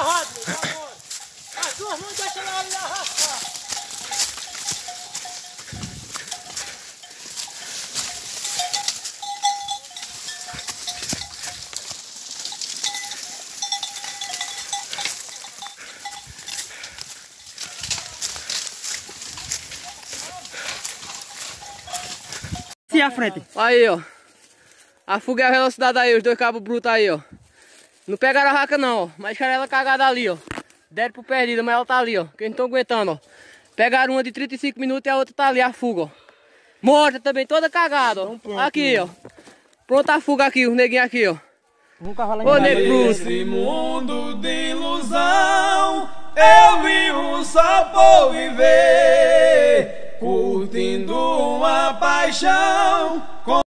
na roda, meu amor. As duas mãos deixam ela roda arrastar. E a frente. Aí, ó. Afuguei é a velocidade aí, os dois cabos brutos aí, ó. Não pegaram a raca não, ó. Mas deixaram ela cagada ali, ó. Deram pro perdido, mas ela tá ali, ó. Que eles não estão aguentando, ó. Pegaram uma de 35 minutos e a outra tá ali, a fuga, ó. Morta também, toda cagada, ó. pronto, aqui, ó. Pronta a fuga aqui, os neguinhos aqui, ó. Um cavalo Ô, nego bruto. Nesse mundo de ilusão, eu vivo só por viver, curtindo uma paixão